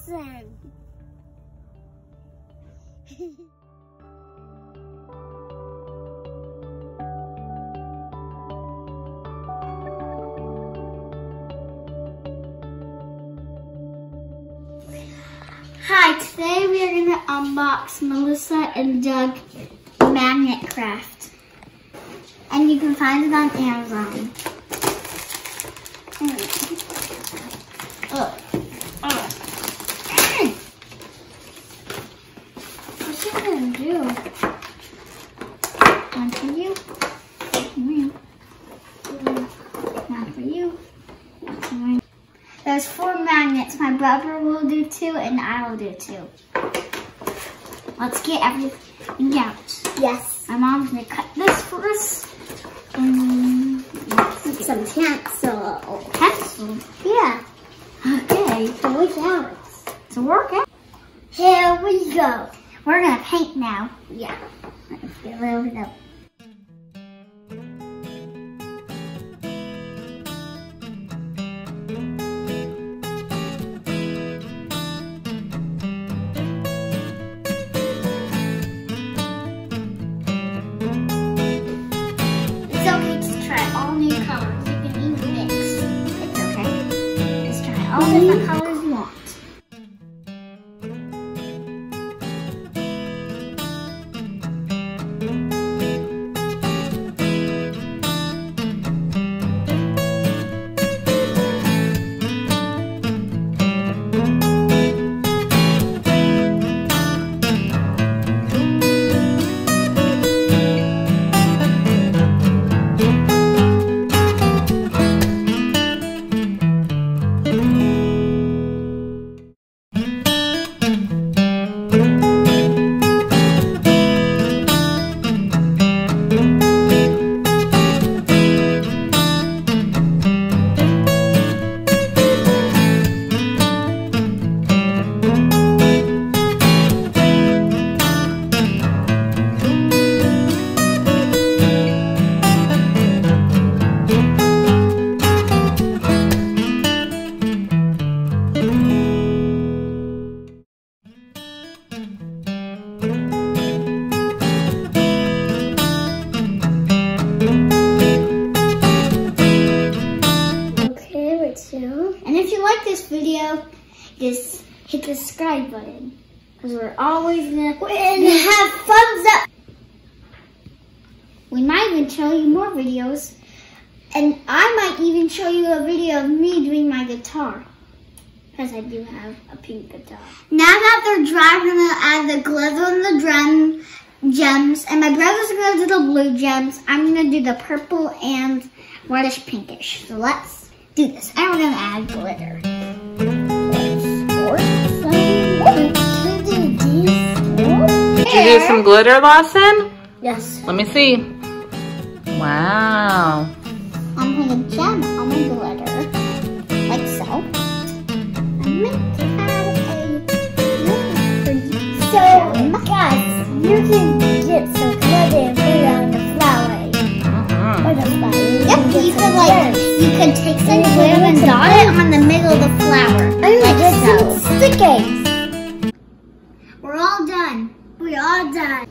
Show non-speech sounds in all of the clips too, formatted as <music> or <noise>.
awesome. Hi, today we are going to unbox Melissa and Doug Magnet Craft. And you can find it on Amazon. Anyway. Oh. It do? One for you. One for you. One for you. There's four magnets. My brother will do two and I will do two. Let's get everything out. Yes. My mom's gonna cut this for us. And Some pencil. pencil. Yeah. Okay. So what's ours? It's a workout. Here we go. We're gonna paint now. Yeah. Let's get a little bit of It's okay to try all new colors. You can use mixed. It's okay. Let's try all different colors. And if you like this video, just hit the subscribe button. Because we're always gonna <laughs> have thumbs up. we might even show you more videos. And I might even show you a video of me doing my guitar. Because I do have a pink guitar. Now that they're dry, I'm gonna add the glitter and the drum gems. And my brother's gonna do the blue gems. I'm gonna do the purple and reddish pinkish. So let's do this. And we're gonna add glitter. Did you do some glitter, Lawson? Yes. Let me see. Wow. I'm gonna a you could take some glue and dot it on the middle of the flower, like so. Stickers. We're all done. We're all done.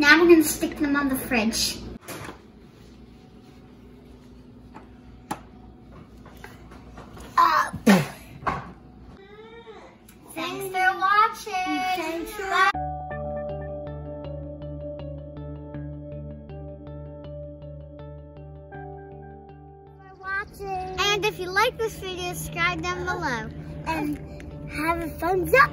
Now we're gonna stick them on the fridge. Thanks for watching. Bye. For And if you like this video, subscribe down below. And have a thumbs up.